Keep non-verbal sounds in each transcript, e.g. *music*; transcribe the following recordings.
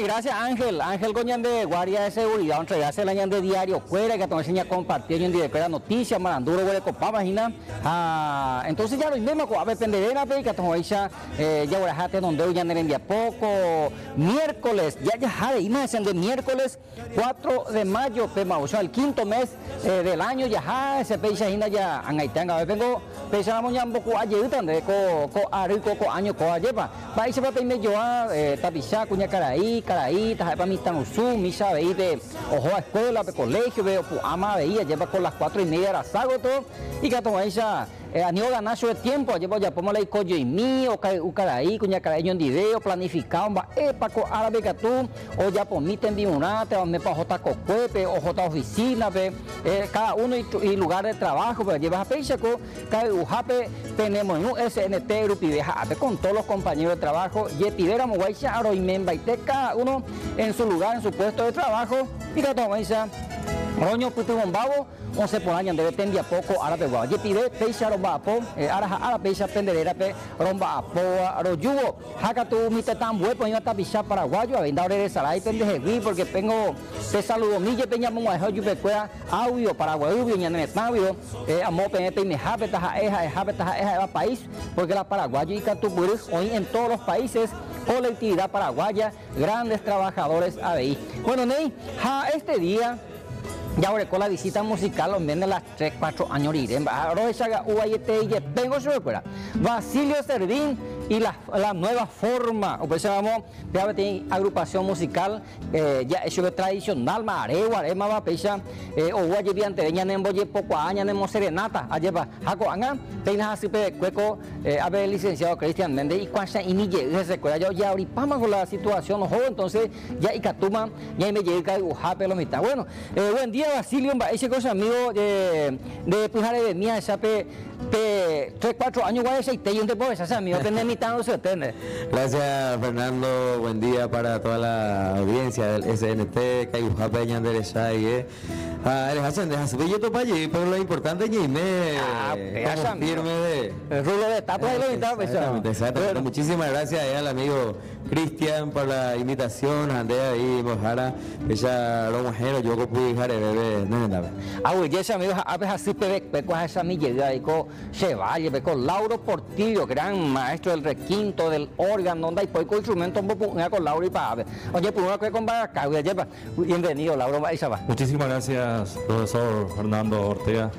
gracias Ángel, Ángel Goñán de Guardia de Seguridad, entregarse el año de diario, cuera, que te enseña compartir en directo noticias, maranduro, huele copa, imagina. Ah, entonces ya lo mismo, a ver, pendedera, pe, que ya, eh, ya dejar donde ya en día poco, miércoles, ya ya jade, imagínense de miércoles 4 de mayo, pe, sea, el quinto mes eh, del año, ya jade, ese pe, ya ya, angaitanga, a ver, vengo, pe, ya un poco ayer, donde, co, co, arico, co, año, co, ayer, pa, y se va a pedirme yo a, eh, tapichar, cuña caraí, caraí, taja para mi tanusú, misa veí de ojo a escuela, de colegio, veo ama veía, lleva con las cuatro y media era sago todo, y que toma eh, anio ganacho de tiempo, llevo ya pongo la coyo y mío, caraí, cuña caraí en video, planificado, va, eh, paco árabe que tú, o ya por mí te envío una, te me para jota cocuepe, o jota oficina, ve, eh, cada uno y, lugar de trabajo, pero llevas a peichaco, cada ujape, tenemos en un SNT grupo y con todos los compañeros de trabajo, y pidera moguaicha, aroimemba y cada uno en su lugar, en su puesto de trabajo, y que toma Roño putu bombabo, once por año debe tendia poco árabe guau. Ye pide peisa romba apo, ara ara peisa penderera pe romba apo aro yugo. Haka tu mi tan bue pues ta pisa paraguayo, avenda ore de sarai pendeje vi porque tengo te saludo mi ye peña mo ajo yupe cuea audio paraguayo vi ñane tavio, eh amo pe pe me habe ta eja habe ta eja país porque la paraguayo y tu hoy en todos los países colectividad paraguaya, grandes trabajadores ABI. Bueno, Ney, ja, este día ya ahora con la visita musical, los de las 3, 4 años iremos. Ahora esa UAYT y vengo sobre Basilio Servín y la, la nueva forma, o pues llamamos, de agrupación musical, eh, ya eso es tradicional, maregua, arema va pecha, eh, o guaye bien te veñan en boye poco años en serenata, va, jaco anga, teina así cueco, eh, a ver licenciado Cristian Méndez y cuánta y ni llegue ese cuella, yo ya ahorita con la situación, ojo, entonces ya y catuma, ya me llega y ujape lo mitad. Bueno, buen día Basilio, ese cosa amigo de, Pujare de Mía, esa pe, 3, 4 años guay ese y te yo te puedo esa amigo, tener Gracias Fernando, buen día para toda la audiencia del SNT, Cayuja Peña Anderesay, eh. Ah, eres hacen de hacer yo topa allí, pero lo importante es me ah, firme de el rulo de tapa de Exactamente, exactamente. Muchísimas gracias al amigo Cristian por la invitación, Andrea y Mojara, ella lo mojero, yo que pude dejar bebé, no nada. Ah, güey, ese amigo a veces así pe peco esa mi llega con Chevalier, con Lauro Portillo, gran maestro del requinto del órgano, donde hay poco instrumento, con Lauro y para Oye, pues una cosa con bienvenido, Lauro. Muchísimas gracias profesor Fernando Ortega.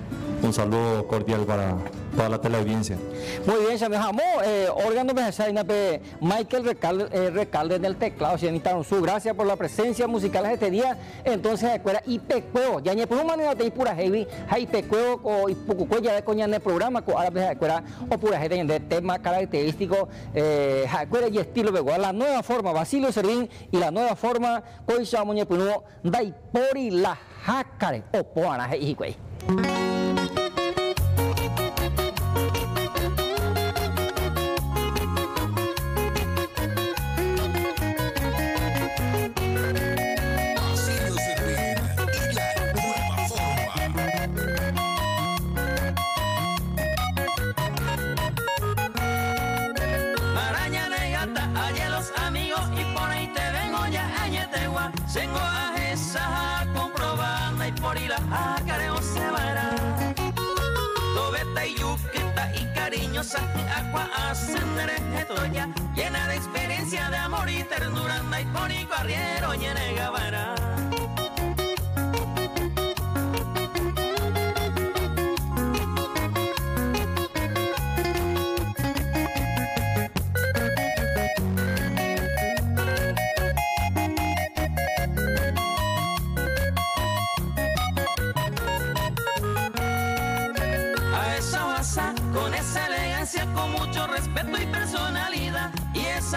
Un saludo cordial para toda la teleaudiencia. Muy bien, llamó eh, órgano de Michael Recalde, eh, Recalde del teclado, se su gracias por la presencia musical de este día. Entonces, escuela y pecueo, ya ni por manera de pura heavy, hay pecueo o y poco ya de coña en el programa, con árabe escuela o pura gente de tema característico, eh, escuela y estilo de la nueva forma, Basilio Servín y la nueva forma, coisa moñe puno, dai pori la hakare o poana he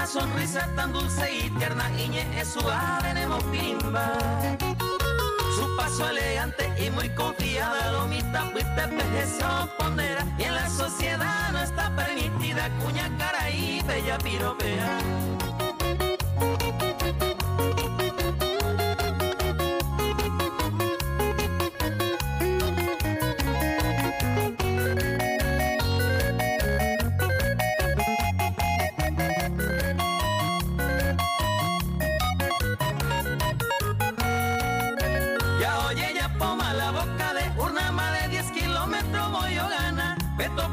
sonrisa tan dulce y tierna, Iñe es suave de pimba. Su paso elegante y muy confiada, lomita, fuiste se pondera. Y en la sociedad no está permitida, cuña cara y bella piropea.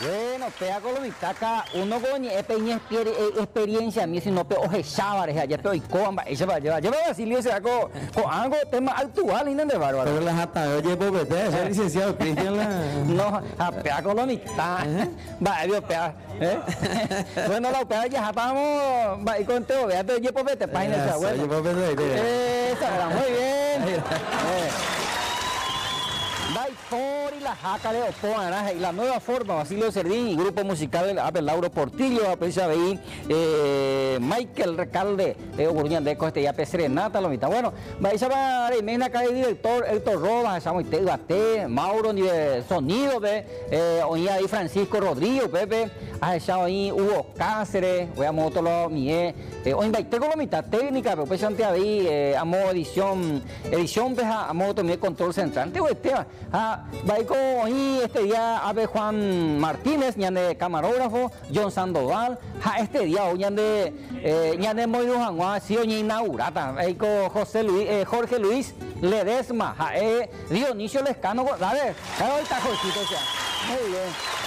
Bueno, pea colomitaca, uno con experiencia, mi si no pe oje chávares allá pe y comba, ella va llevar, lleva Basilio se hago con algo tema actual y de bárbaro. Pero las hasta oye popete, soy licenciado Cristian la. *laughs* No, a pea colomitaca, va, Dios pea, ¿eh? *laughs* Bueno, la pea ya vamos, va y con todo, vea, pero oye popete, página esa, bueno. Popete, esa, muy bien. Y la jaca de Opoa y la nueva forma Basilio Cerdín y grupo musical Abel Lauro Portillo a ahí eh, Michael Recalde de Oguruñan de este ya Serenata lo mitad bueno vais a ver mena acá el director Héctor Rojas estamos te Mauro ni de sonido ve eh, oía ahí Francisco Rodrigo Pepe ha echado ahí Hugo Cáceres voy a moto lo mie eh, hoy tengo la mitad técnica pero pues antes ahí eh, a modo edición edición pues a modo mi control central. Te voy a Baico hoy este día Abe Juan Martínez, camarógrafo, John Sandoval, este día hoy de eh, ñande Janguá, si Baico José Luis, eh, Jorge Luis Ledesma, eh, Dionisio Lescano, dale, dale el tajocito, muy bien.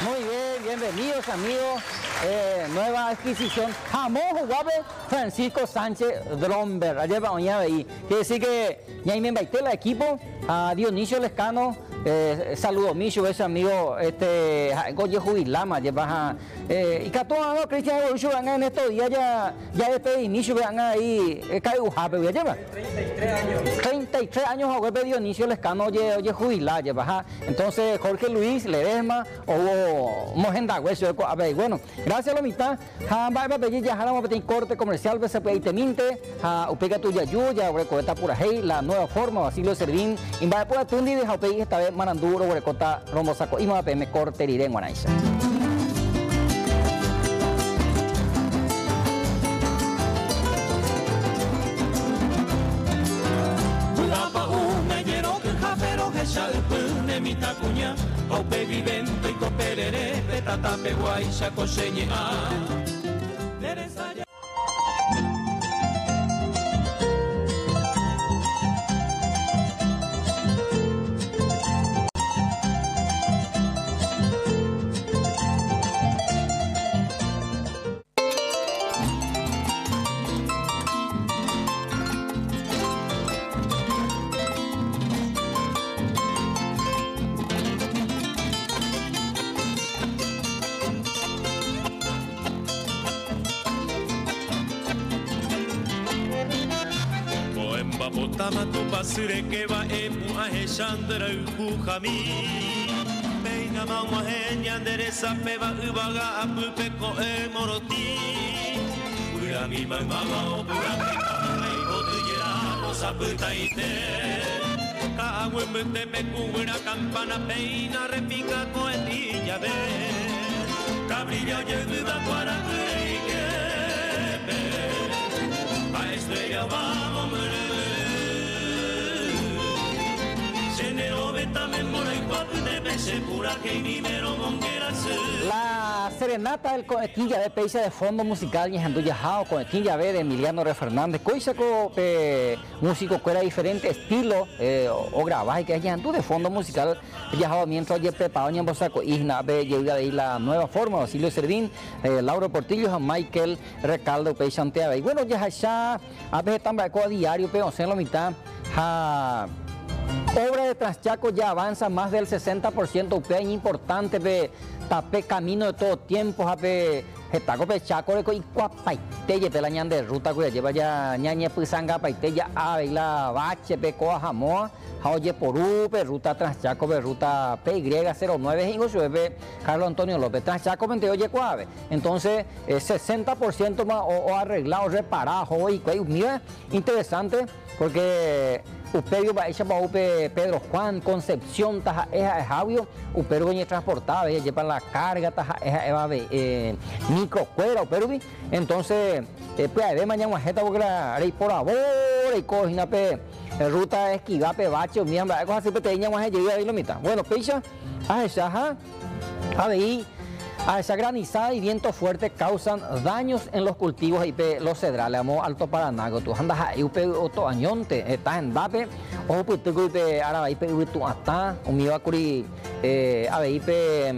Muy bien, bienvenidos amigos. Eh, nueva adquisición. Jamón jugabe Francisco Sánchez Dromber. Ayer mañana ahí. Quiere decir que ya me invité el equipo a Dionisio Lescano eh, saludos Micho, ese amigo, este, Goye Jubilama, lleva eh, y que todos Cristian Evolution van en estos días ya, ya este inicio van ahí, eh, cae Ujape, ya lleva. 33 años. 33 años a de Dionisio Lescano, oye, oye jubilar, lleva, entonces Jorge Luis Ledesma, o Mojenda Hueso, a bueno, gracias a la mitad, ja, va a pedir ya, vamos a pedir corte comercial, se puede te minte, ja, upega tu yayu, ya, esta pura hey, la nueva forma, Basilio Servín, y va a poder tundi, deja esta vez mananduro rombo saco. Guanaisa coperere, petata peguaisha coseñe a. Sure que va e mua he chandra uku kami. Peina maua he nyandere sape va ubaga apu peko e moroti. Urami mai mama o purami mai botu yera no sapu taite Ka agua mute me cubra campana peina repica ko e tilla ve Cabrillo lleve da para que Pa estrella La serenata del Conetín de Peisa de fondo musical y Yajao, Conetín Llave de Emiliano Re Fernández, Coisaco músico que era diferente estilo eh, o, o y que es de fondo musical. Yajao mientras ya preparado en Bosaco Isna ve llega de la nueva forma, Basilio Servín, eh, Lauro Portillo, Michael Recaldo Peisa y bueno ya ya a veces también a diario pero en la mitad obra de Transchaco ya avanza más del 60%, un importante de tape camino de todo tiempo, jape Hetako pe chaco de coi cuapaite ye la ñan de ruta que lleva ya ñañe pisanga paite ya a la bache pe coa jamoa. Oye Porú, pe ruta Transchaco, pe ruta PY09, Ingo pe Carlos Antonio López, Transchaco, oye Cuave. Entonces, 60% más o, arreglado, reparado, y mira, interesante, porque Uperio va a upe Pedro Juan, Concepción, taja eja Javio, upero venía transportada, ella lleva la carga, taja eja eva eh, micro cuera, upero entonces, eh, pues de mañana majeta porque la rey por favor y cogina pe ruta esquiva pe bache, miembro, cosas así, pues te más llega ahí lo mitad. Bueno, picha, a esa, a ver, a esa granizada y viento fuerte causan daños en los cultivos y los cedrales. Amo Alto Paraná, tú andas ahí, otro añonte, estás en Dape, ojo pues tú que ahora tu hasta, un mío a curi, eh, a ver, ipe,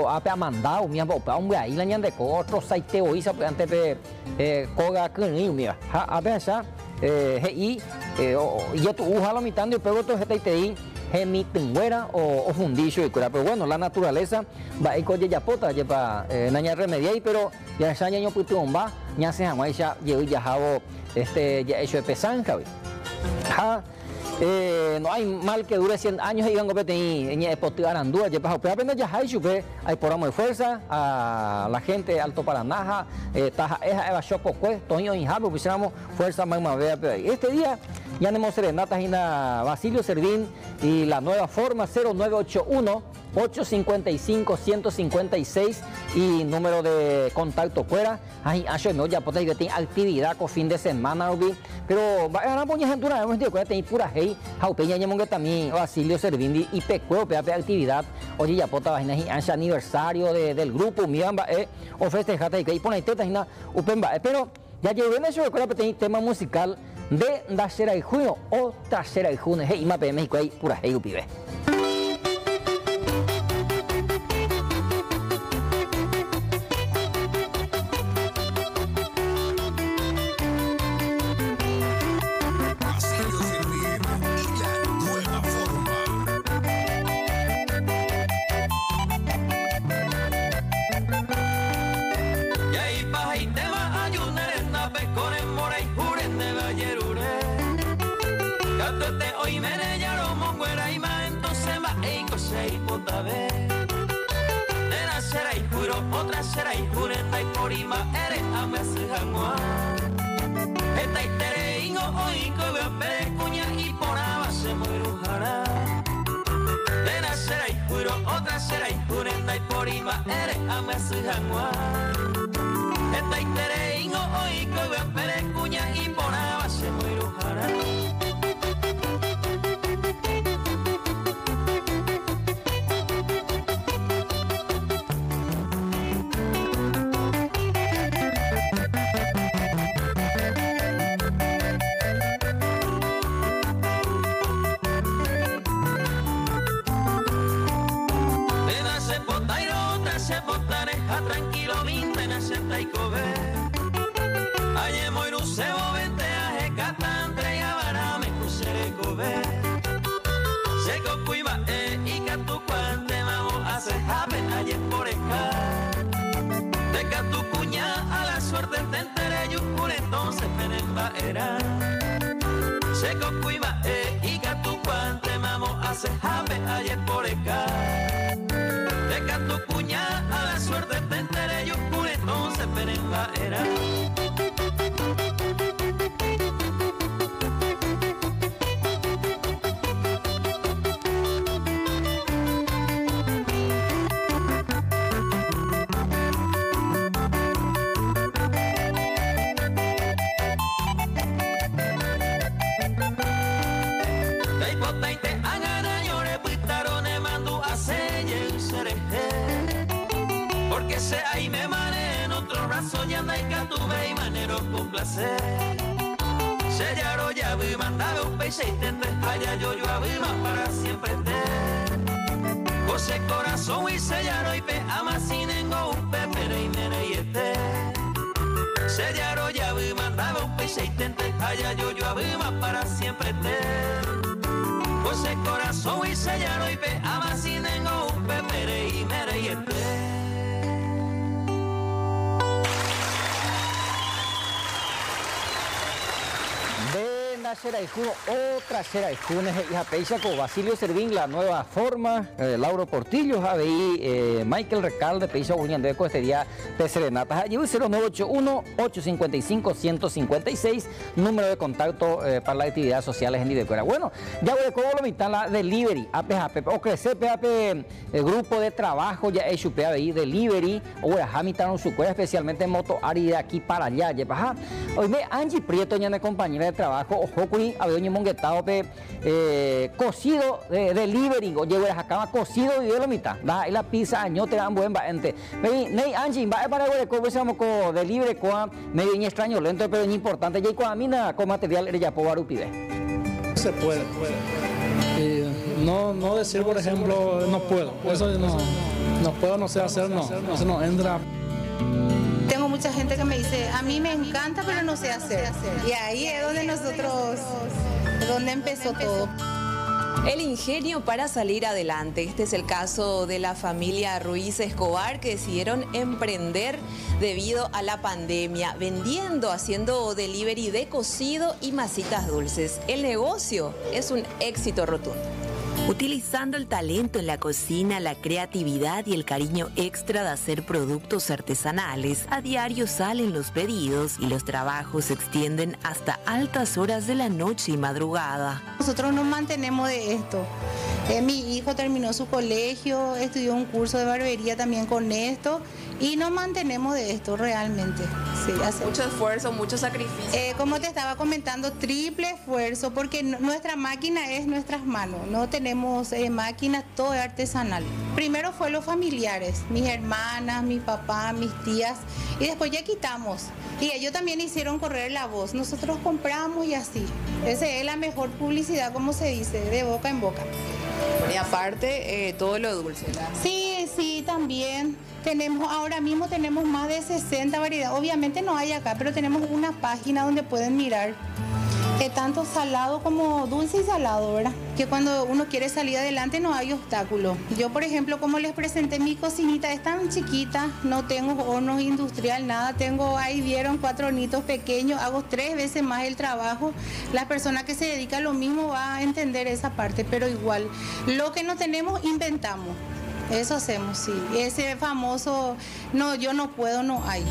o ape amandado, un a un ahí la ñan de otro saite o isa, pues antes pe, eh, coga que un mío, a ver, esa, eh, y, eh, y tu uja lo mitando y pego todo este te gemitinguera o, o fundillo y cura. Pero bueno, la naturaleza va a coye yapota, lleva eh, naña remedia y pero ya esa año puto bomba, ya se llama ya llevo ya este ya hecho de pesanja. Ha, eh, no hay mal que dure 100 años y gango pete y poti arandúa ya para pero apenas ya hay chupe. Hay programa de fuerza a la gente alto paranaja eh, taja eja eva choco pues toño y jabo pusiéramos fuerza más vea este día ya tenemos serenatas en Basilio Servín y la nueva forma 0981 855-156 y número de contacto fuera. Ay, acho me puede que tiene actividad con fin de semana, pero va a poner gente una vez que tiene pura hey, hau peña que también Basilio Servindi y pecueo pe actividad. Oye, ya puta vaina y aniversario de, del grupo, miran va eh o festejate y pone teta y upen va, pero ya llegué en eso, recuerda que tiene tema musical de Dashera y Junio o Trasera y Junio, hey, mape México ahí pura hey, pibe. era. Seko kuima e eh, ikatu kuante mamo hace jame ayer por acá. Te canto cuña a la suerte te enteré yo pure entonces era. Clase. Sellaro ya vi mandaba un tende, allá yo yo más para siempre te. José corazón y sellaro y pe, ama sinengo un pepere y nene y este. Sellaro ya vi mandaba un tende, allá yo yo más para siempre te. José corazón y sellaro y pe, ama sinengo un pepere y nene y este. Será otra será y Japeisa con Basilio Servín, la nueva forma, eh, Lauro Portillo, Javi, eh, Michael Recalde, Peisa Uñandeco, este día de Serenata. Allí 0981-855-156, número de contacto eh, para las actividades sociales en Nidecuera. Bueno, ya voy a lo mitad la delivery, APJP, o crecer PAP, el grupo de trabajo ya hecho PABI, delivery, o a mitad su cuera, especialmente en moto, Ari de aquí para allá, ya, Hoy me Angie Prieto, ya de compañera de trabajo, ojo, Hokuri había monguetado pe eh, cocido de delivery o llevo acá cocido y de la mitad da la pizza año te dan buen ente pero nei anji va para el co se co delivery co medio extraño lento pero es importante ya con mina con material era ya po pide se puede, puede. no, no decir, por ejemplo, no puedo. Eso no, no puedo, no sé hacer, no. Eso no entra mucha gente que me dice, a mí me encanta, pero no sé hacer. Y ahí es donde nosotros, donde empezó todo. El ingenio para salir adelante. Este es el caso de la familia Ruiz Escobar que decidieron emprender debido a la pandemia, vendiendo, haciendo delivery de cocido y masitas dulces. El negocio es un éxito rotundo. Utilizando el talento en la cocina, la creatividad y el cariño extra de hacer productos artesanales, a diario salen los pedidos y los trabajos se extienden hasta altas horas de la noche y madrugada. Nosotros nos mantenemos de esto. Eh, mi hijo terminó su colegio, estudió un curso de barbería también con esto y nos mantenemos de esto realmente. Sí, hace mucho esfuerzo, mucho sacrificio. Eh, como te estaba comentando, triple esfuerzo porque nuestra máquina es nuestras manos, no tenemos eh, máquinas, todo es artesanal. Primero fue los familiares, mis hermanas, mi papá, mis tías y después ya quitamos. Y ellos también hicieron correr la voz, nosotros compramos y así. Esa es la mejor publicidad, como se dice, de boca en boca. Y aparte, eh, todo lo dulce, ¿verdad? Sí, también. Tenemos, ahora mismo tenemos más de 60 variedades. Obviamente no hay acá, pero tenemos una página donde pueden mirar tanto salado como dulce y salado, ¿verdad? Que cuando uno quiere salir adelante no hay obstáculo. Yo, por ejemplo, como les presenté mi cocinita, es tan chiquita, no tengo hornos industrial, nada, tengo, ahí vieron cuatro hornitos pequeños, hago tres veces más el trabajo. La persona que se dedica a lo mismo va a entender esa parte, pero igual, lo que no tenemos, inventamos. Eso hacemos, sí. Ese famoso, no, yo no puedo, no hay.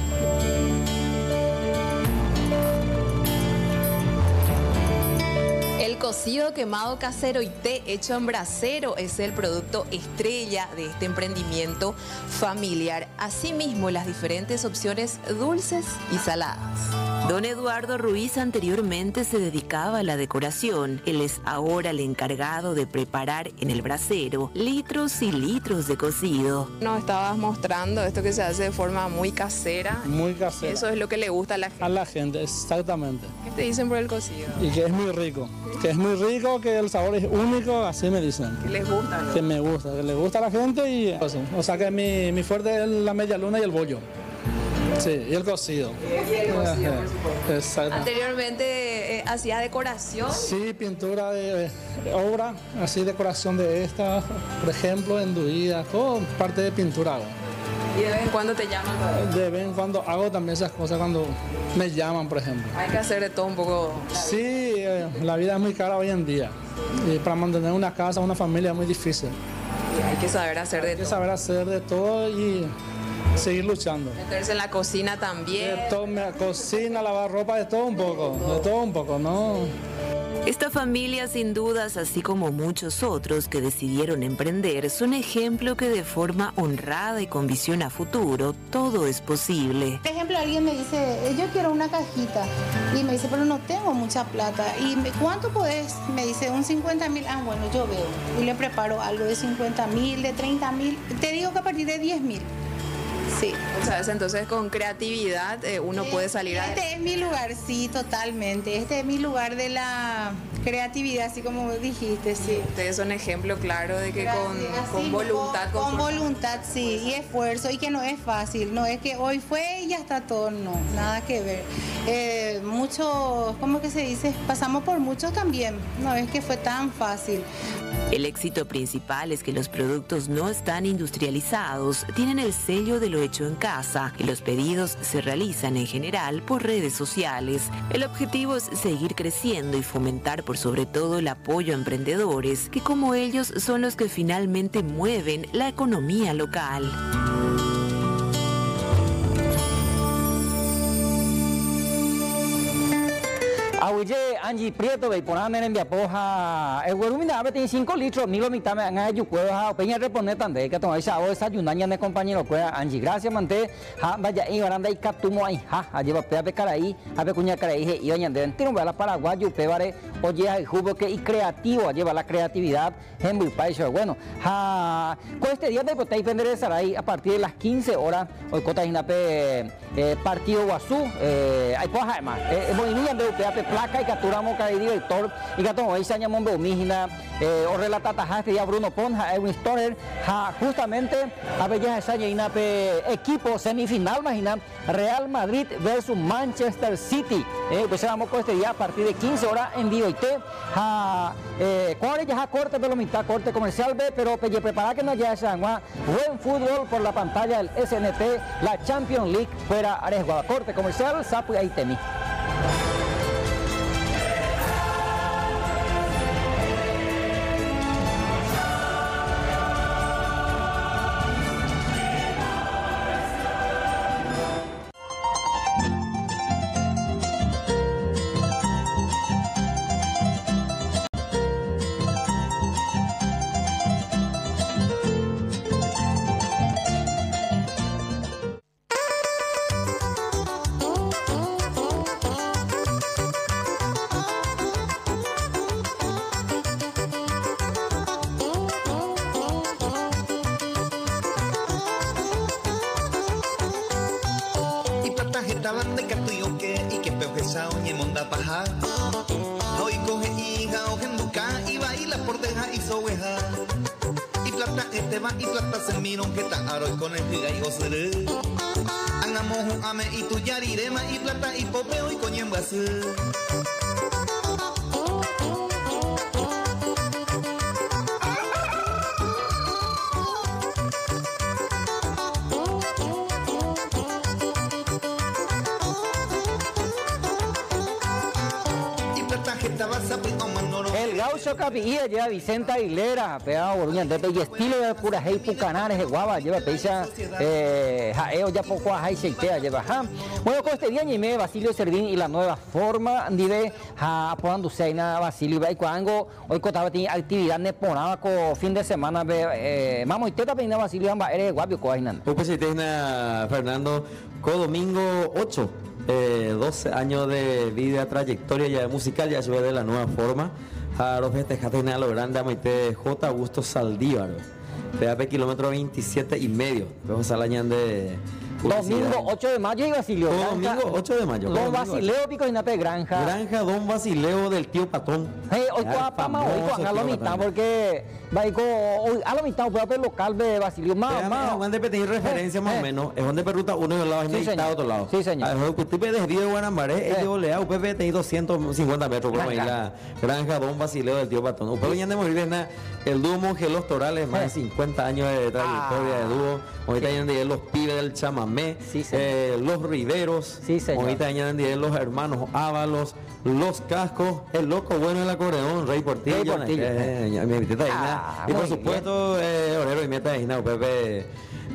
Cocido quemado casero y té hecho en brasero es el producto estrella de este emprendimiento familiar. Asimismo, las diferentes opciones dulces y saladas. Don Eduardo Ruiz anteriormente se dedicaba a la decoración. Él es ahora el encargado de preparar en el brasero litros y litros de cocido. Nos estabas mostrando esto que se hace de forma muy casera. Muy casera. Eso es lo que le gusta a la gente. A la gente, exactamente. ¿Qué te dicen por el cocido? Y que es muy rico. Que es muy rico, que el sabor es único, así me dicen. Que les gusta. Que me gusta, que le gusta a la gente y O sea que mi, mi fuerte es la media luna y el bollo. Sí, y el cocido. Y el cocido, Exacto. Anteriormente eh, hacía decoración. Sí, pintura de, obra, así decoración de esta, por ejemplo, enduida, todo parte de pintura ¿Y de vez en cuando te llaman? De vez en cuando hago también esas cosas cuando me llaman, por ejemplo. Hay que hacer de todo un poco. Sí, eh, la vida es muy cara hoy en día. Y para mantener una casa, una familia es muy difícil. Y hay que saber hacer de todo. Hay que saber hacer de todo y seguir luchando. Meterse en la cocina también. De todo, cocina, lavar ropa, de todo un poco, de todo un poco, ¿no? Esta familia, sin dudas, así como muchos otros que decidieron emprender, es un ejemplo que de forma honrada y con visión a futuro, todo es posible. Por ejemplo, alguien me dice, yo quiero una cajita, y me dice, pero no tengo mucha plata. ¿Y cuánto podés? Me dice, un 50 mil. Ah, bueno, yo veo. Y le preparo algo de 50 mil, de 30 mil. Te digo que a partir de 10 mil Sí. ¿Sabes? Entonces con creatividad eh, uno puede salir a... Este es mi lugar, sí, totalmente. Este es mi lugar de la creatividad, así como dijiste, sí. Ustedes son ejemplo claro de que con, con voluntad, con, con voluntad, sí, y esfuerzo, y que no es fácil, no es que hoy fue y ya está todo, no, nada que ver. Eh, muchos, ¿cómo que se dice? Pasamos por muchos también, no es que fue tan fácil. El éxito principal es que los productos no están industrializados, tienen el sello de lo hecho en casa y los pedidos se realizan en general por redes sociales. El objetivo es seguir creciendo y fomentar por sobre todo el apoyo a emprendedores, que como ellos son los que finalmente mueven la economía local. Ahuye Angie Prieto, ve ponan en Viapoja, el huerumina abre tiene 5 litros, ni lo mitad me han hecho cueva, peña reponer tan de que toma esa o esa yunaña de compañero cueva Angie, gracias mante, ha vaya y baranda y catumo ahí, ha, a lleva pea pe caraí, a pe cuña caraí, he iba ñande, tiro la paraguayo, pe vare, oye, hay jugo que y creativo, lleva la creatividad en muy país, bueno, ha, con este día de pues ahí vender ahí a partir de las 15 horas, hoy cota pe eh, partido Guazú, eh, hay poja además, eh, movimiento de UPA, pe y capturamos cada director y que todo ahí se llama Mígina eh, o relata tajaste ya Bruno Ponja Edwin Stoner ja, justamente a bella esa pe equipo semifinal imagina Real Madrid versus Manchester City. Eh, pues vamos con este día a partir de 15 horas en te ja, eh, cuál ya corte pero mitad corte comercial ve pero pelle prepara que no ya se buen fútbol por la pantalla del SNT la Champions League fuera Aresguada corte comercial sapo y ahí temi De cartuyo que y que peo que sao y monda paja. Hoy coge hija o genduca y baila por deja y sobeja. Y plata este va y plata se miron que ta aro con el giga y osere. Angamos un ame y tu yarirema y plata y popeo y coñen Y El gaucho capilla lleva Vicente Aguilera, pegado por uña de y estilo de pura hey pucanares de guava, lleva pecha eh, jaeo ya poco a seitea lleva ja. Bueno, con este día ñime Basilio Servín y la nueva forma de ja apodando seina Basilio y cuando hoy cotaba tiene actividad neponada con fin de semana ve eh, mamo y teta peina Basilio amba eres guapio coainan. Pues Tena Fernando, co domingo 8, eh, 12 años de vida, trayectoria ya musical, ya se ve de la nueva forma. A los festejados en lo grande, a Maite J. Augusto Saldívar. PAP kilómetro 27 y medio. Vamos a de Domingo 8 de mayo y. Todo Granja- domingo 8 de mayo. Don Basileo Pico y Nape Granja. Granja Don Basileo del tío Patón. Hey, hoy Ah, Pama, hoy a la mitad, porque va a hoy la mitad, a ver local de Basilio. Más, más. Es donde tenéis referencia más o menos. Es donde ruta uno y el lado Sí, y está otro lado. Sí, señor. Que usted de Guanambaré, es de Olea, UPP tenéis 250 metros por la granja Don Basileo del tío Patón. Usted venía de morir el dúo Mongelos Torales, más de 50 años de trayectoria de dúo. Ahorita vienen de los pibes del chamamé, eh, los riveros. Sí, señor. Ahorita los hermanos Ábalos, los cascos, el loco bueno del acordeón, Rey Portillo. Rey Portillo. eh, Ah, y por supuesto, eh, Orero y Meta de Pepe,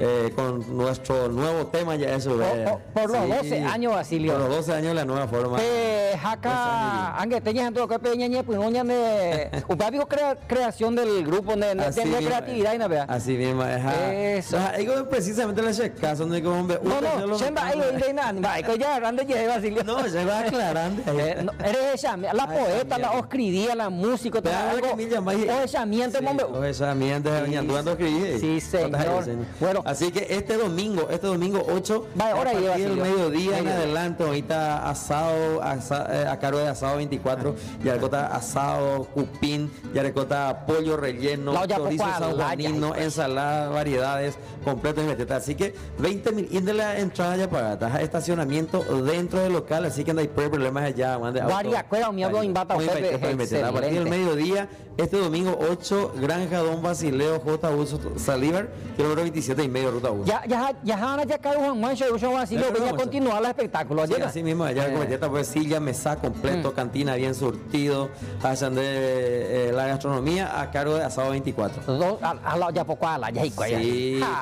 eh, con nuestro nuevo tema ya eso. eh, por los sí, 12 años, Basilio. Por los 12 años la nueva forma. Eh, jaca, aunque en todo que peña ñe, pues uña de, *laughs* usted dijo crea, creación del grupo de, creatividad y nada. Así mismo. Eso. Digo, precisamente le eché caso, donde como mombe. No, no, chemba ahí hoy de nada, va, que ya grande ya Basilio. No, se va aclarando. Eh, no, eres esa, la poeta, la escribía, la música, todo algo. O esa miente, mombe. o esa miente, doña Duando escribí. sí, señor. Bueno, así que este domingo, este domingo 8, Va, ahora lleva, Silvio. mediodía en adelante, ahorita asado, asa- eh, a cargo de asado 24, yarecota asado, cupín, yarecota pollo relleno, olla chorizo sanjuanino, pues. ensalada, variedades, completos y. Así que 20 mil y de la entrada ya para taja estacionamiento dentro del local, así que no hay problemas allá. mande auto. Varia cueva, mi amigo, invata a partir del mediodía, este domingo 8, Granja Don Basileo J. Uso Salívar, kilómetro 27 y medio, ruta 1. Ya, ya, ya, ya, ya, cae Juan Mancho, yo Juan Basilio, Ya, venía a vamos a- continuar el espectáculo. Sí, así mismo, allá Eh. como ya pues silla, mesa completo, Mm. cantina bien surtido, hacen de eh, la gastronomía a cargo de asado 24. Dos, a, a la ya poco a la ya. Sí,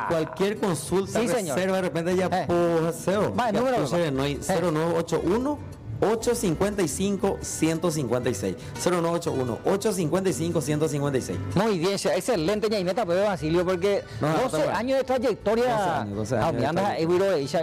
cualquier consulta, Sí, señor. reserva, de repente ya Eh. por SEO. Va, el número, no hay Eh. 0981 855 156 0981 855 156 Muy bien, excelente ñaimeta Pepe Basilio, porque No, no, 12 está bueno. años de 12 trayectoria. años, 12 años Ah, de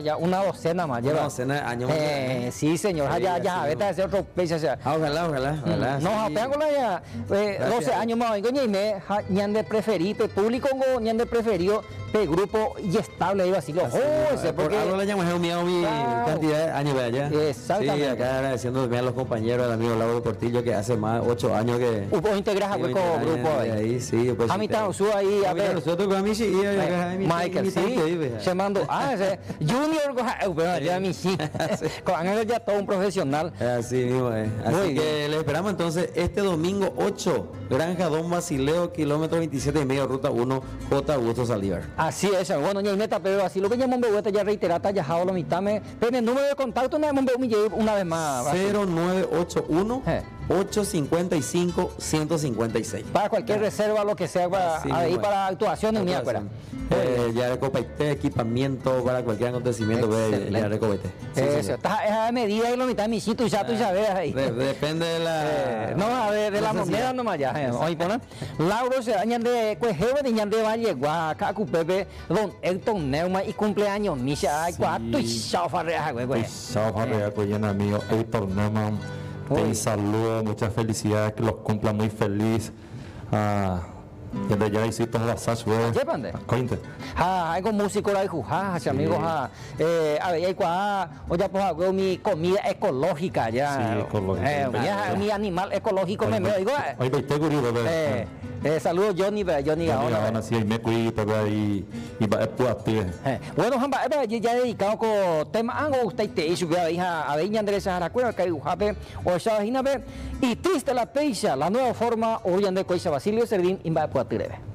ya una docena más Una lleva. docena de años. Eh, sí, señor, ya, ya, vete a hacer otro país, o sea. Ah, ojalá, ojalá, ojalá. No, apenas con la ya, eh, Gracias. 12 años más, ñaime, ja, ñande preferido, público ñande preferido, pe grupo y estable ahí. Así Oh, ese, por porque algo le llamamos mi, mi Claro. cantidad de años de allá. Exactamente. Sí, acá agradeciendo también a los compañeros, al amigo Lauro Cortillo, que hace más de 8 años que... Vos integrás a hueco grupo ahí. ahí, sí, pues, A mitad pero- usó ahí, a A ver. nosotros con Michi y Eh, mi- Michael, mi- sí, mandó, ah, Junior, ah, bueno, ya mi sí, *laughs* *laughs* con Ángel ya todo un profesional. Así mismo es. Así Muy que le esperamos entonces este domingo 8, Granja Don Basileo, kilómetro 27 y medio, ruta 1, J. Augusto Saldívar. Así es, bueno, ya meta, pero así lo que llamamos Behueta ya reiterata, ya jalo lo mitad, me, pero el número de contacto no hemos una vez más. Basil. 0981 Eh. 855 156. Para cualquier reserva, lo que sea, para, Así ahí mismo es. para actuaciones, mía, fuera. Eh, ya recopaité equipamiento para cualquier acontecimiento, ve, ya recopaité. Sí, Eso, está esa de medida y lo mitad, mi sitio, ya tú sabes ahí. De- depende de la. Eh, no, a ver, de la moneda nomás ya. eh. Oye, pone. Lauro se dañan de Cuejeva de Ñande Valle, Guaca, Cupepe, Don Elton Neuma y cumpleaños, Misha, ay, cuatro y chao, farreja, güey, güey. Chao, Farrea, Coyen, amigo Héctor Neumann. Muy Te saludo, muchas felicidades, que los cumpla muy feliz. Ah, desde ya hiciste todas las sas, güey. ¿Qué? Cointe. Ah, hay con músico la juja, hacia amigos, ah, eh, a ver, hay cua, o ya pues hago mi comida ecológica ya. Sí, ecológica. Eh, ya, mi animal ecológico me me digo. Hoy te bebé. Eh, eh, saludos Johnny, Johnny Gaona. ahora sí, me cuido, y, y va a. Eh, bueno, Jamba, eh, ya dedicado con tema algo usted te hizo vea hija a ver Andrés Saharacuera que ujape o esa vagina y triste la peixa la nueva forma orian de coisa Basilio Serdín imba puatirebe. Y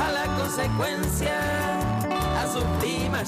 a la consecuencia, a su prima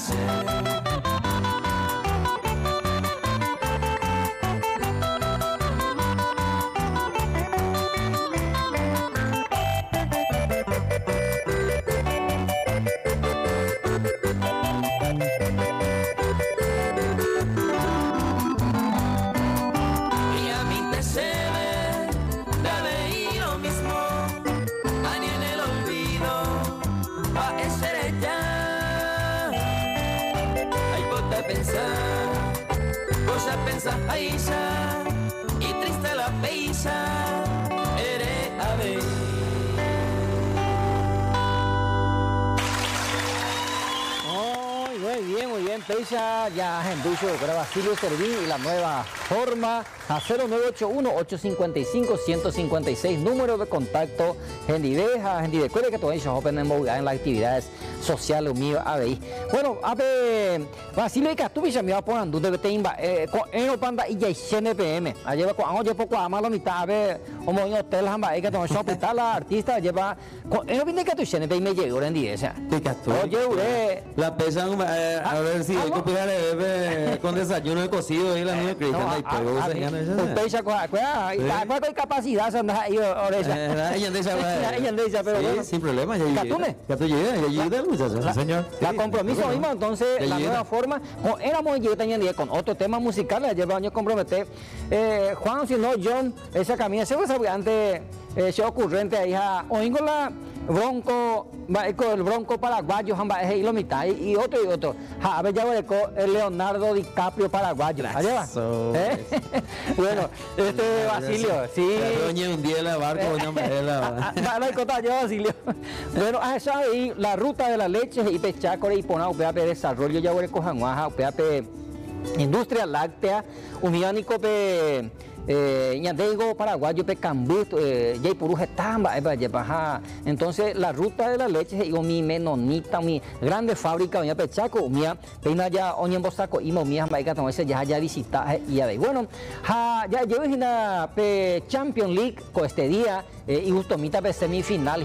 ya, y triste la peisa, eres ave. Bien, muy bien, Peisa, ya en Ducho, para Basilio Servín y la nueva forma a 0981-855-156, número de contacto, gente deja, gente de cuenta que se en en las actividades sociales mío ABI. Bueno, abe Basilio y Castubi se me va a poner duda de eh, con eno panda y lleva con poco a malo mitad, abe, como en hotel hamba, que todo hospital la artista lleva, con eno que tu CNPM me llegó en día, esa. Oye, ure. La pesan, eh, a ver si que de bebé con desayuno de cocido y la niña cristiana y todo eso. Peisa, cuál cuál capacidad son ahí oreja. Ella anda Ella *laughs* anda pero sin problema, ya Catune. Ya tú llegas, ya llegas, muchacho. señor. La compromiso mismo, entonces, la nueva forma, éramos yo también con otro tema musical, ya lleva años comprometer. Eh, Juan, si no, John, esa camisa, fue antes, ese ocurrente ahí, oigo la bronco, el bronco paraguayo, y lo mitad, y otro y otro. A ver, ya el Leonardo DiCaprio paraguayo. Allá. ¿Eh? *laughs* bueno, este Basilio, sí. un día la barco, una *laughs* manera. Basilio. Bueno, a esa ahí, la ruta de la leche y pechacore y pona, UPAP desarrollo, ya voy a coger UPAP industria láctea, uniánico pe eh, ñandeigo paraguayo pe cambut eh, yay puru jetamba entonces la ruta de la leche es mi menonita mi grande fábrica mi pechaco mi peina ya oñen bosaco y mi maica ese ya ya visita y ya bueno ha ya llevo una Champions League con este día eh, y justo mitad pe semifinal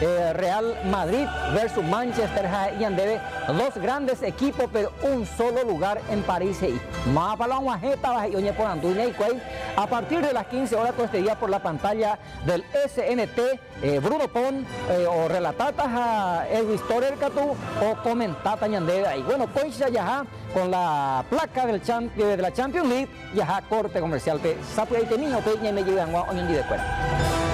eh, Real Madrid versus Manchester y andebe dos grandes equipos pero un solo lugar en París y más para la majeta y oñe por anduña y a partir de las 15 horas día por la pantalla del SNT, eh, Bruno Pon, eh, o relatatas a Edwin Catú, o comentata ñandeda. Y bueno, pues ya con la placa del de la Champions League, ya corte comercial, sapu ahí tenido, pe, me llevan a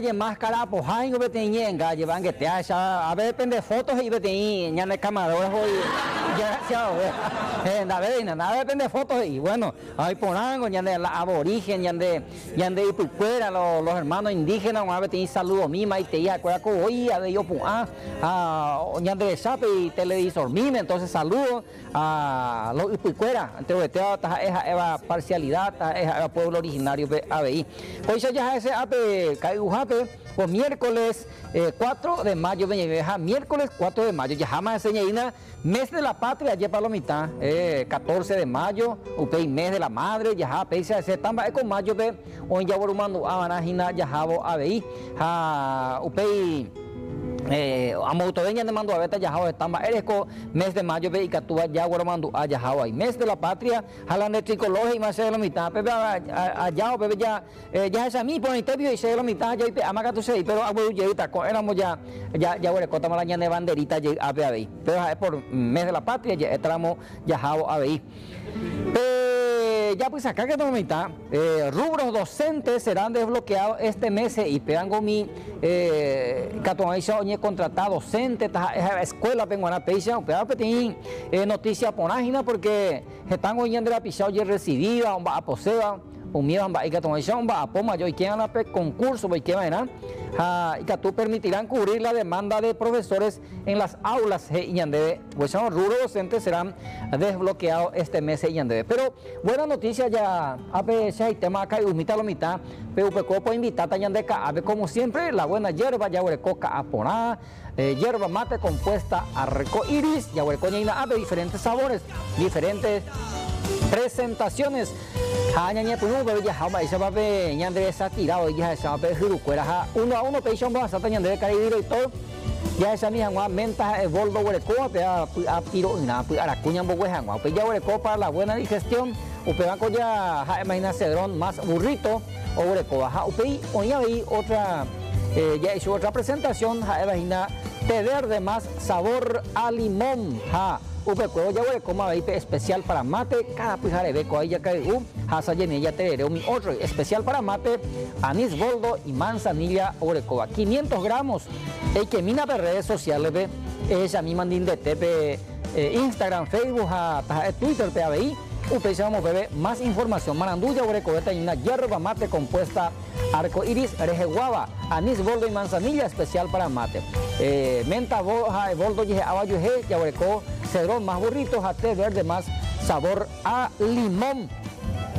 de máscara pues hay que tenía en galle van que te a ver pende fotos y tenía ya de camarógrafo y ya se a ver nada depende fotos y bueno hay por algo ya de la aborigen ya de ya de Ipucuera los, los hermanos indígenas una vez tenía saludo mima y te iba a hoy a de yo pues a ya de sape y televisor mime entonces saludo a los Ipucuera entonces esa esa parcialidad esa pueblo originario de ABI hoy ya ese ape caigo pues miércoles 4 eh, de mayo, miércoles 4 de mayo, ya jamás señalina, mes de la patria, ya palomita, eh, 14 de mayo, upei mes de la madre, ya pese a ese tamba, con mayo, ve, on ya borumando, abanajina, ya jabo, abei, ja, upei, eh, amautoveña de mando a beta yajao estamba eresco mes de mayo y catúa ya guaramandu a yajao ahí. Mes de la patria jalan de tricolores y más de la mitad pepe allá pepe ya eh, ya es a mí por el tebio y se de la mitad ya y amaga tu sei pero abu yeita éramos ya ya ya huele cota malaña de banderita ya a ver pero es por mes de la patria ya entramos yajao a ver ya pues acá que mitad, eh, rubros docentes serán desbloqueados este mes y pegango mi eh, oñe contratado docente ta escuela penguana peisa pero petín eh, noticia por página porque están oyendo la pisao y recibida a poseba umidan ba ika tomación ba apoma yo concurso y que van y que tú permitirán cubrir la demanda de profesores en las aulas de Iñandebe. Pues son rubros docentes serán desbloqueados este mes en Iñandebe. Pero buena noticia ya, a veces hay tema acá y umita lo mitad, pero puede invitar a Iñandeca, a ver como siempre, la buena hierba, ya coca aponá, eh, hierba mate compuesta arco iris, ya ave diferentes sabores, diferentes presentaciones. Haña punu be ya hama isa babe ñande esa tirado ya esa babe juru cuera ha uno a uno pe shomba hasta ñande caridiro y todo ya esa mi hangua menta e boldo huele ko pe a piro na pe ara cuña bo hangua pe ya huele ko para la buena digestión. Upe banco ya ha imagina cedrón más burrito o huele ko ha upe oña ahí otra eh, ya hizo otra presentación ha imagina té verde más sabor a limón ha upe cuero ya huele como especial para mate. Cada pujare beco ahí ya cae un hasa yene ya te mi otro especial para mate. Anís boldo y manzanilla orecoba. 500 gramos. El que mina de redes sociales ve. Esa mi mandín de tepe eh, Instagram Facebook a, Twitter te ahí. Ustedes vamos ver más información. Maranduya orecobeta y una hierba mate compuesta arco iris rejeguaba anís boldo y manzanilla especial para mate. Eh, menta boldo y abayo ya oreco cedrón más burritos, a té verde más sabor a limón.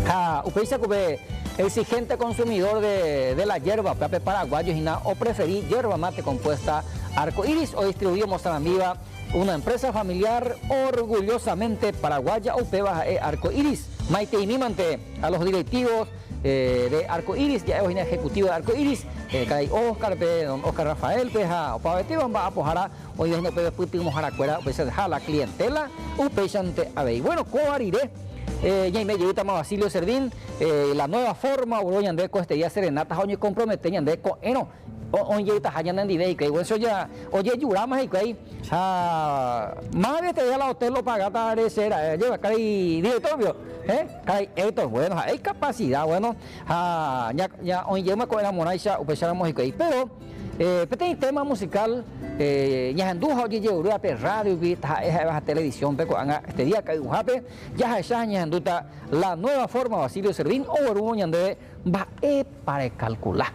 Ja, usted exigente consumidor de, de la hierba, pepe paraguayo o preferí hierba mate compuesta arco iris o distribuido Viva, una empresa familiar orgullosamente paraguaya o e arco iris. Maite y mimante a los directivos eh, de Arco Iris, ya es ejecutivo de Arco Iris, eh, Oscar, don Oscar Rafael, peja, o vamos a apoyar hoy no puede putir mojar cuera, pues dejar la clientela, un pechante a ver. Bueno, coariré. Eh, ya me llegó Basilio Cerdín, eh, la nueva forma, Uruguay Andeco, este día serenata, hoy compromete Andeco, eno, onye ta hanya nan di dei kai so ya oye yura ma kai ah de te la hotel lo paga ta de ser lleva kai directorio eh kai esto bueno hay capacidad bueno ah ya ya onye ma ko la monaisa upesáramos kai pero eh pete tema musical eh ya handu ha je uru pe radio eh ha televisión pe ko anga este día kai uhape ya ha sha nya handu ta la nueva forma Basilio Servín o uru nyande va e para calcular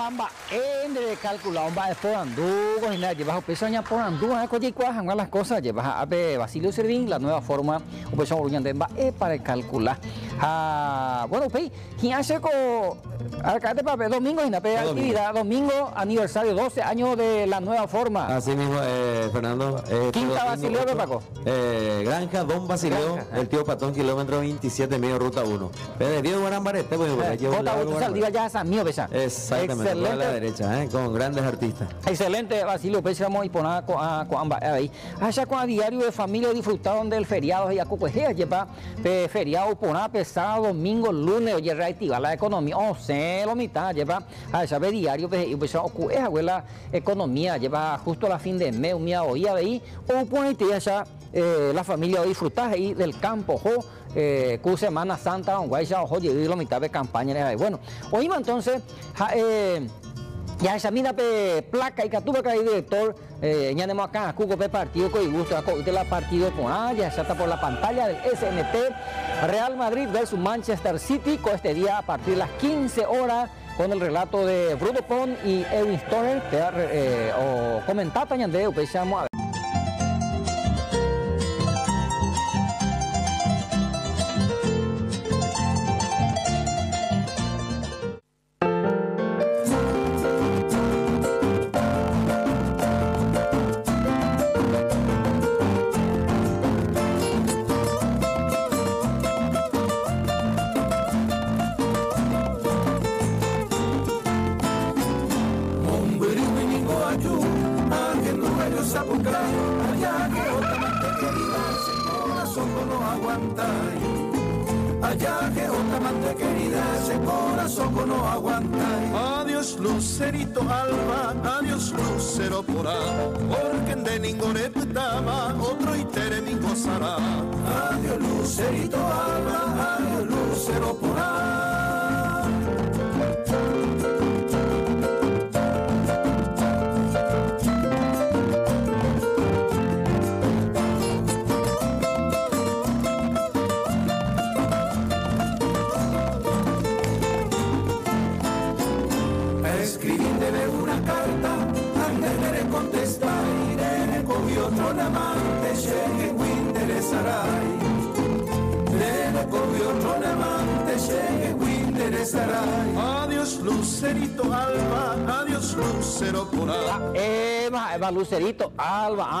パンバ。A pamba endre calculado va por andugo y nada llevas a peso aña por andugo a coche cuajan las cosas. Llevas a ver Basilio Servín la nueva forma o peso uruñan de es para calcular. Ah bueno pues quién hace con alcalde para domingo y nada actividad domingo aniversario 12 años de la nueva forma. Así mismo eh, Fernando eh, Quinta Basilio de Paco. eh, Granja Don Basilio el tío Patón kilómetro 27 medio ruta 1 pero Diego Guarambarete pues Jota ya esa mío besa Exactamente, a la derecha, ¿eh? Con grandes artistas. Excelente, Basilio Pérez, vamos a poner a ambas ahí. Allá con diario de familia disfrutaron del feriado, ya cocuejea, lleva feriado, poner pesado, domingo, lunes, oye, reactiva la economía, o sea, lo mitad, lleva allá ve diario, pues, ocueja, la economía, lleva justo la fin de mes, un día oía ahí, o pone allá eh, la familia disfrutar ahí del campo, jo, eh, cu Semana Santa, un guaycha, ojo, y la mitad de campaña. Bueno, oímos entonces, eh, ya esa mina pe placa y que tuve que director, eh, ya tenemos acá, Cuco pe partido con gusto, de la partido con ah, ya está por la pantalla del SNT, Real Madrid versus Manchester City, con este día a partir de las 15 horas con el relato de Bruno Pon y Edwin Stoner, eh, o comentar también de pues a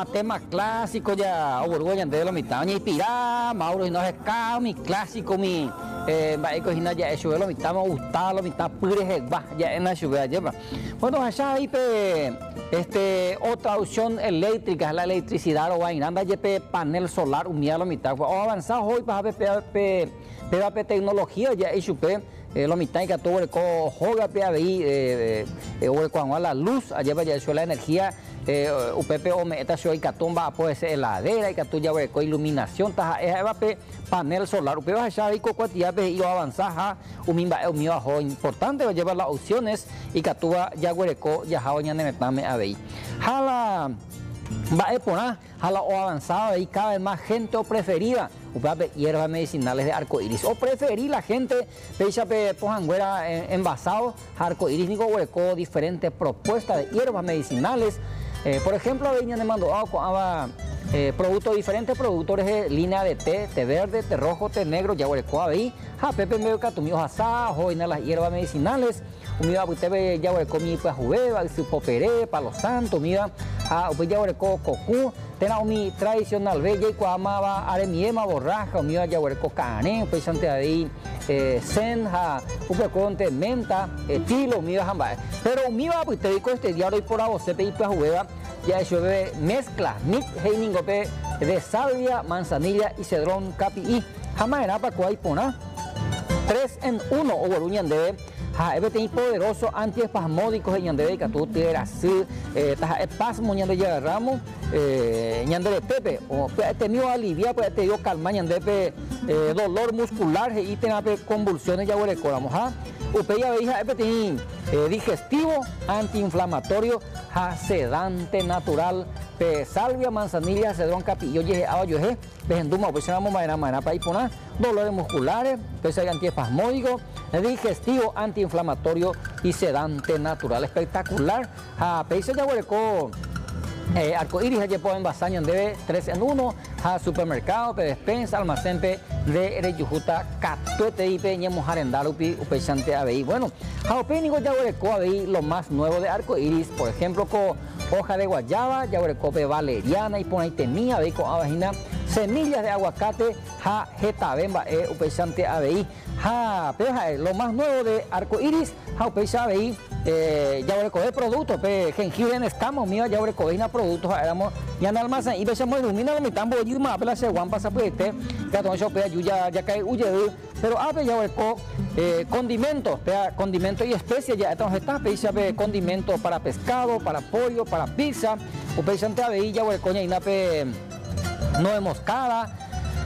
Alba, ah, tema clásico ya, Uruguay de la mitad, ni pirá, Mauro y no es mi clásico, mi, eh, va hina ya eso lo mitad, me gusta lo mitad, pure va, ya en la ciudad lleva. Bueno, allá hay este, otra opción eléctrica, es la electricidad, o vaina, anda pe panel solar, un la mitad, o avanzado hoy para pe tecnología ya, eh, lo mitad que todo el co joga ahí eh, eh, cuando la luz allá eso la energía eh, UPP o meta y catumba puede ser heladera y que tú ya con iluminación taja es pe panel solar UPP va a y avanzar ja un mimba un bajo importante va a llevar las opciones y tú ya hueco ya ja oña nemetame a ver jala va a poner jala o avanzado ahí cada vez más gente o preferida hierbas medicinales de arco iris. O preferir la gente, pecha pojanguera envasado, arco iris, nico hueco, diferentes propuestas de hierbas medicinales. Eh, por ejemplo, venía de mando agua, eh, productos diferentes, productores de línea de té, té verde, té rojo, té negro, ya hueco ahí, ja pepe medio catumio asado, las hierbas medicinales, umida usted ya mi pues jubeba, su popere, palo santo, umida, ja pues ya cocu, tena umi tradicional ve y amaba aremiema borraja umi ya cane pues ante ahí eh, senja upe conte menta estilo umi hamba pero umi va pues te digo este diario y por vos se pe pues juega ya eso bebe mezcla mit heiningope de salvia manzanilla y cedrón capi y jamás era para pona tres en uno o boruñan de ha ebe tem poderoso antiespasmódico en ñande que tú tieras eh ta espasmo ñande ya ramo eh ñande pepe o te mío alivia pues te dio calma ñande pe eh, dolor muscular y te pe convulsiones ya coramos ha Upeya veija epetín, eh, digestivo, antiinflamatorio, ja, sedante natural, pe salvia, manzanilla, cedrón, capillo, yeje, abayo, yeje, pejenduma, opesionamos maena, maena, para poner dolores musculares, pese antiespasmódico, digestivo, antiinflamatorio y sedante natural. Espectacular. Ja, peise ya hueco eh, arco iris ya pueden basañan de 3 en 1 a supermercado pe despensa almacén pe de reyujuta catuete y pe ñemos arendarupi upechante abei bueno jaopénico ya hueco abei lo más nuevo de arco iris por ejemplo con hoja de guayaba ya hueco pe valeriana y pon ahí tenía abei con abajina semillas de aguacate ja jetabemba e upechante abei ja peja lo más nuevo de arco iris. Ja upecha abei eh, ya de productos, pe jengibre en escamo, mío, ya na productos, éramos ya en almacén y muy ilumina lo mitad, voy a más, pela se guan pasa este, ya todo eso, pe ya ya cae huye, pero a pe ya eh, condimentos, pe condimentos y especies, ya estamos está, pe pe condimentos para pescado, para pollo, para pizza, o pe sante ave no de moscada,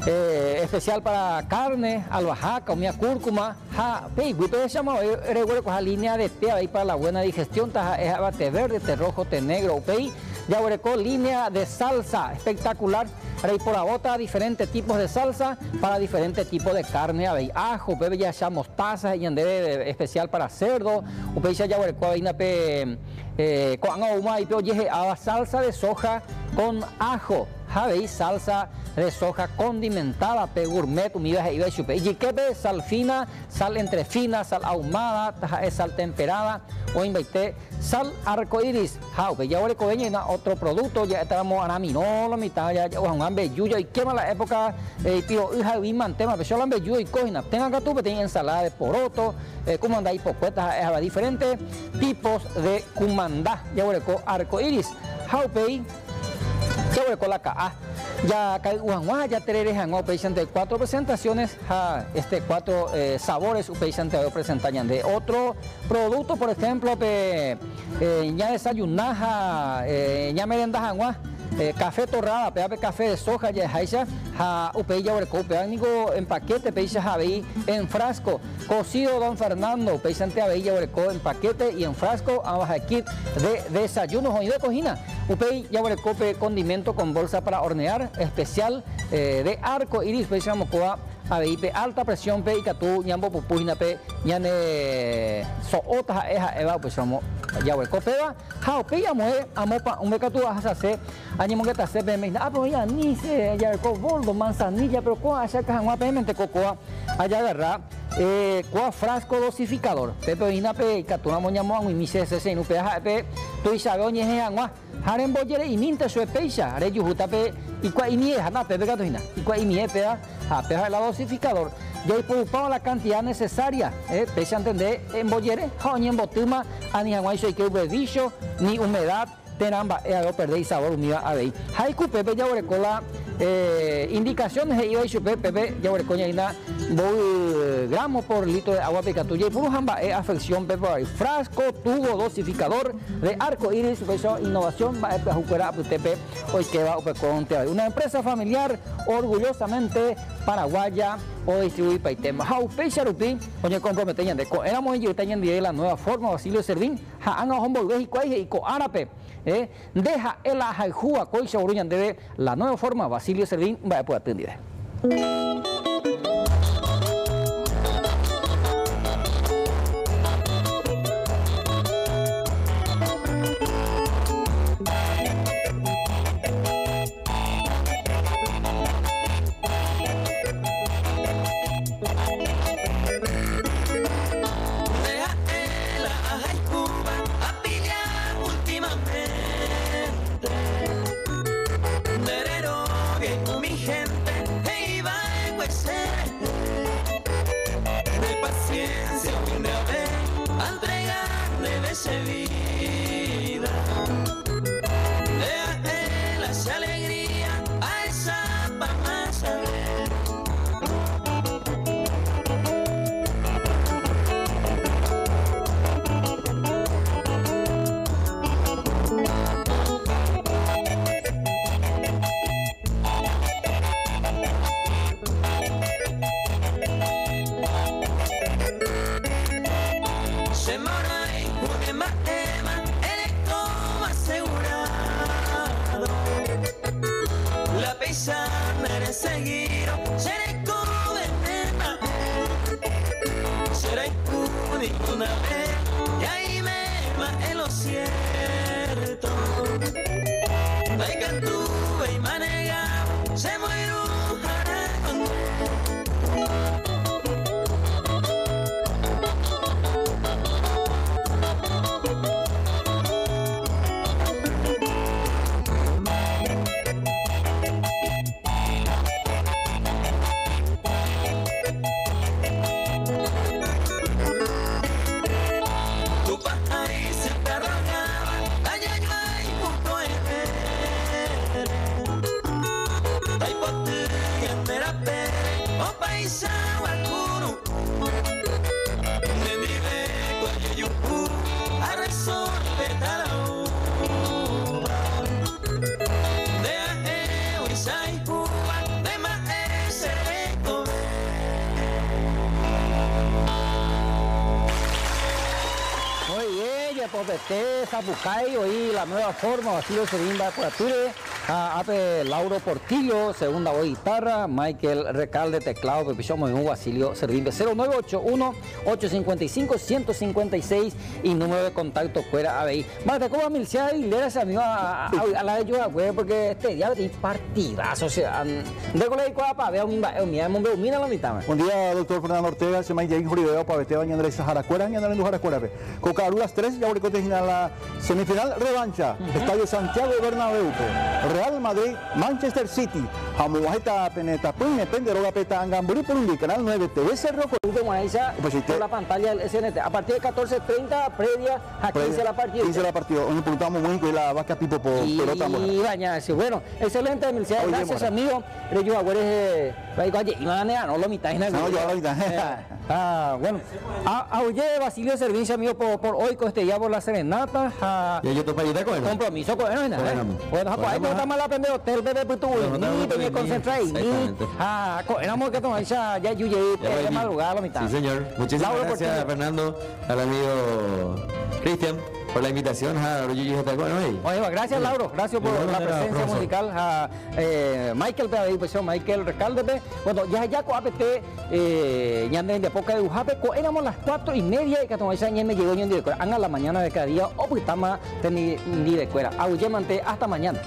eh, especial para carne, albahaca, comida cúrcuma, ja, pero se llama recuerdo con la línea de té ahí para la buena digestión, ta es té verde, té rojo, té negro, pei, ya línea de salsa espectacular, ahí por la bota diferentes tipos de salsa para diferentes tipos de carne, ahí ajo, bebe ya ya mostaza, y debe especial para cerdo, upei ya con ahí pe eh, con agua y oye, salsa de soja con ajo, veis salsa de soja condimentada, pe gourmet, umida y chupe. Y que sal fina, sal entre fina, sal ahumada, sal temperada, o invité sal arcoiris, jau, ya ahora coveña otro producto, ya estamos a la mitad, ya un yuyo. Y quema la época, eh, tío, hija de tema, pero yo la yuyo y cojina, tengan que tú, tienen ensalada de poroto, eh, cumandá y pocuetas, es diferentes tipos de cumandá, ya ahora arcoiris, jau, sobre con la KA. Ya Guanguá, ya Terere Hango, de cuatro presentaciones, este cuatro eh, sabores, upeixante presentan de otro producto, por ejemplo, pe, eh, ya desayunaja, eh, ya merenda Hanguá. Eh, café torrada, peape café de soja, ya haisha, ha upeya huerco, peánico en paquete, peisha jabeí en frasco, cocido don Fernando, peisante abeilla huerco en paquete y en frasco, abajo kit de desayuno, y de cocina, upey ya condimento con bolsa para hornear, especial eh, de arco iris, peisha mocoa, pe alta presión pe ikatu ñambo pupujina pe ñane soota eja eva pues vamos ya hueco peba ja pe ya moe amopa un bekatu hasa se añimo que ta se pe me ah pero ya ni se ya ko boldo manzanilla pero ko asa ka ngua pe mente cocoa allá agarra eh frasco dosificador pe pe ina pe ikatu amo ñamo ang mi se se no pe ja pe tu haren boyere y minte su peisa are yujuta pe y kwa inie hana pe bekatu hina y kwa inie pe a pesar del dosificador, ya preocupado la cantidad necesaria, eh, pese a entender en boyere, ni en botuma, ni en soy que dicho, ni humedad, tenamba, eh, perdéis sabor, unida a ver. Haiku pepe ya la eh, indicaciones de iba y pepe ya coña ina voy gramos por litro de agua picatuya y puro es afección pepe frasco tubo dosificador de arco iris eso innovación va a jugar pepe hoy que va a una empresa familiar orgullosamente paraguaya o distribuir paitema how rupi oye comprometeñan de éramos ellos tenían de la nueva forma Basilio Servín. Ha han hombo y cuaje y co árabe eh deja el ajajua coixa uruñan de la nueva forma Basilio Servín va a poder pues vete, Zapucay, hoy la nueva forma, Basilio Serimba, Cuature, a Ape Lauro Portillo, segunda voz guitarra, Michael Recalde, teclado, Pepichón, Moimú, Basilio Servimbe, 0981-855-156 y número de contacto fuera ABI. Mate, ¿cómo Milcia y le das amigo a, a, a la de Yoga, güey? Porque este día tiene partidazo, o sea, de colegio, para ver un un mira la mitad. Buen día, doctor Fernando Ortega. Se me ha llegado un para vete bañando esa jaracuera, bañando en jaracuera. Cocarulas 3, ya ahorita en la semifinal revancha. Estadio Santiago Bernabéu. Real Madrid, Manchester City. Hamuajeta Peneta, Pun, depende de la peta Angamburi por un canal 9 TV Cerro. Pues por la pantalla del SNT. A partir de 14.30, previa a 15 la partida. 15 la partida. Nos preguntamos muy bien la vaca Pipo por pelota. Y bañarse. Bueno, excelente. Oye, Gracias, Mora. amigo. Reyo Agüeres, oye, y manera, no lo mitad. No, yo la mitad. Ah, bueno. A, a Basilio Servicio, amigo, por, por hoy, con este día por la serenata. A, Y yo te payita con él. compromiso con él, ¿no? Bueno, Bueno, pues ahí bueno, está mal la pende hotel, bebé, ni exactamente. Ah, éramos que tomar ya, ya, yo llegué, madrugada, la mitad. Sí, señor. Muchísimas gracias. Fernando, al amigo Cristian, por la invitación a Bueno, hey. Oye, gracias Lauro, gracias por De la presencia musical a eh, Michael pe ahí pues Michael Recalde bueno ya ya con APT eh ñande de poca de Ujape. Co éramos las cuatro y media y que tomó esa ñende llegó ñende de cuera. A la mañana de cada día o pues tama ni ni de cuera. A mante hasta mañana